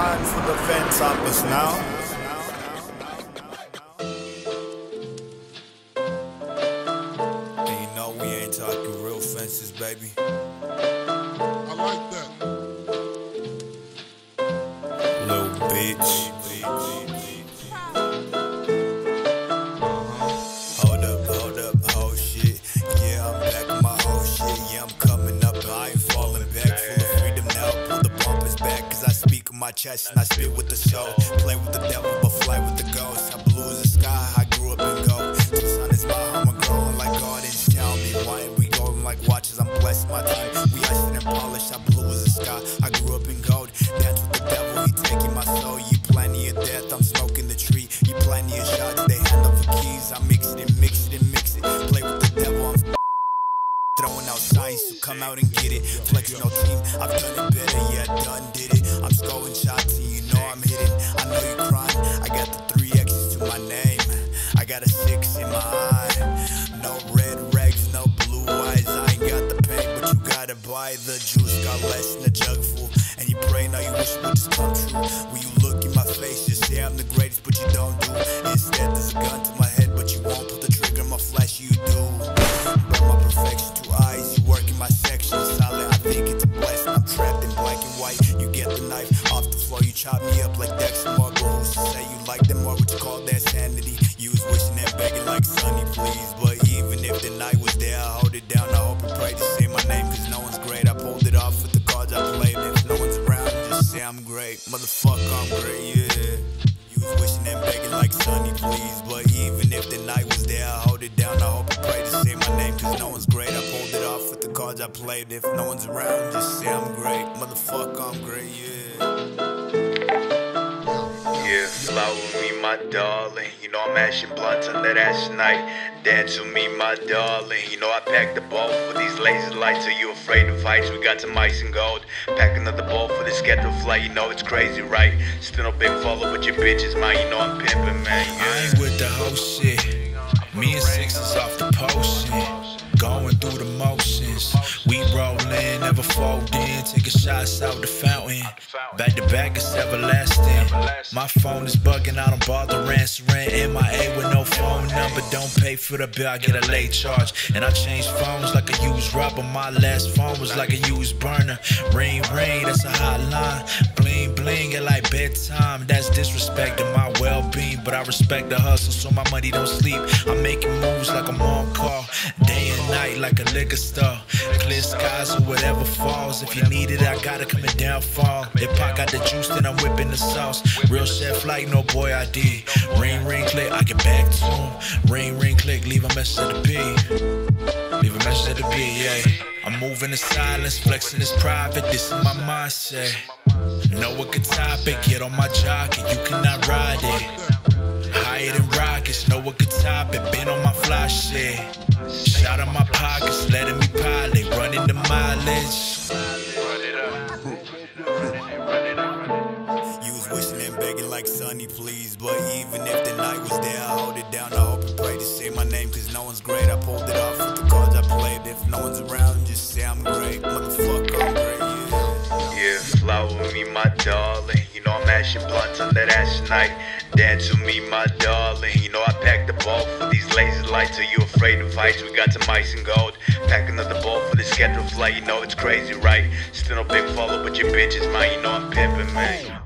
time for the fence hoppers now. And you know we ain't talking real fences, baby. I like that. Little bitch. My chest and I spit with the soul. Play with the devil, but fly with the ghost. I blue as the sky. I grew up in gold. Tucson is my home. I'm growing like gardens. Tell me why we golden like watches? I'm blessed, my team. We iced and polished. I blue as the sky. I grew up in gold. Dance with the devil. He taking my soul. You plenty of death. I'm smoking the tree. You plenty of shots. They hand up the keys. I mix it and mix it and mix it. Play with the devil. I'm Throwing out signs, so come out and get it. Flexing on team, I've done it better, yeah, done it. Got less in the jug full. And you pray now you wish it would just come true. When you look in my face, you say I'm the greatest, but you don't do. Instead, there's a gun to my head, but you won't put the trigger in my flesh, you do. But my perfection, two eyes, you work in my section. Solid, I think it's a blessing. I'm trapped in black and white. You get the knife off the floor, you chop me up like Dexter. Who's say you like them more? What you call that sanity? You was wishing and begging like Sonny, please. Motherfucker, I'm great, yeah. You was wishing and begging like Sonny, please. But even if the night was there, I hold it down. I hope and pray to say my name, cause no one's great. I pulled it off with the cards I played. If no one's around, just say I'm great. Motherfucker, I'm great, yeah. Yeah, me, my darling. You know I'm ashing blunts on that night. Dance with me, my darling. You know I packed the ball for these lazy lights. Are you afraid of heights? We got some ice and gold. Pack another ball for the scheduled flight. You know it's crazy, right? Still no big follow, but your bitch is mine. You know I'm pimping, man. I ain't with the whole shit. Me and six is off the potion. Going through the motions. We rollin', never fold in. Taking shots out the. Back to back, it's everlasting. My phone is bugging, I don't bother answering. MIA with no phone number. Don't pay for the bill, I get a late charge. And I change phones like a used rubber. My last phone was like a used burner. Ring, ring, that's a hotline. Bling, bling, it like bedtime. That's disrespect to my well being. But I respect the hustle, so my money don't sleep. I'm making moves like I'm on call. Day and night like a liquor store. Clear skies or whatever falls. If you need it, I got it coming down fall. If I got the juice, then I'm whipping the sauce. Real chef like no boy I did. Ring, ring, click, I get back to him. Ring, ring, click, leave a message at the B. Leave a message at the B, yeah. I'm moving in silence, flexing is private. This is my mindset. Know a good topic, get on my jockey, you cannot ride it. Higher than rockets, know a good topic, been on my fly shit. Shot in my pockets, letting me pilot, running the mileage. You was wishing and begging like Sonny, please. But even if the night was there, I hold it down. I hope and pray to say my name, cause no one's great. I pulled it off with the cards I played. If no one's around, just say I'm great. Motherfucker, I'm great, yeah. Yeah, fly with me, my darling. You know I'm ashing blunts on that ash night. Dance with me, my darling. You know I packed the ball lazy lights. Are you afraid of heights? We got some ice and gold. Pack another ball for the scheduled flight. You know it's crazy, right? Still no big follow, but your bitch is mine. You know I'm pimping, man.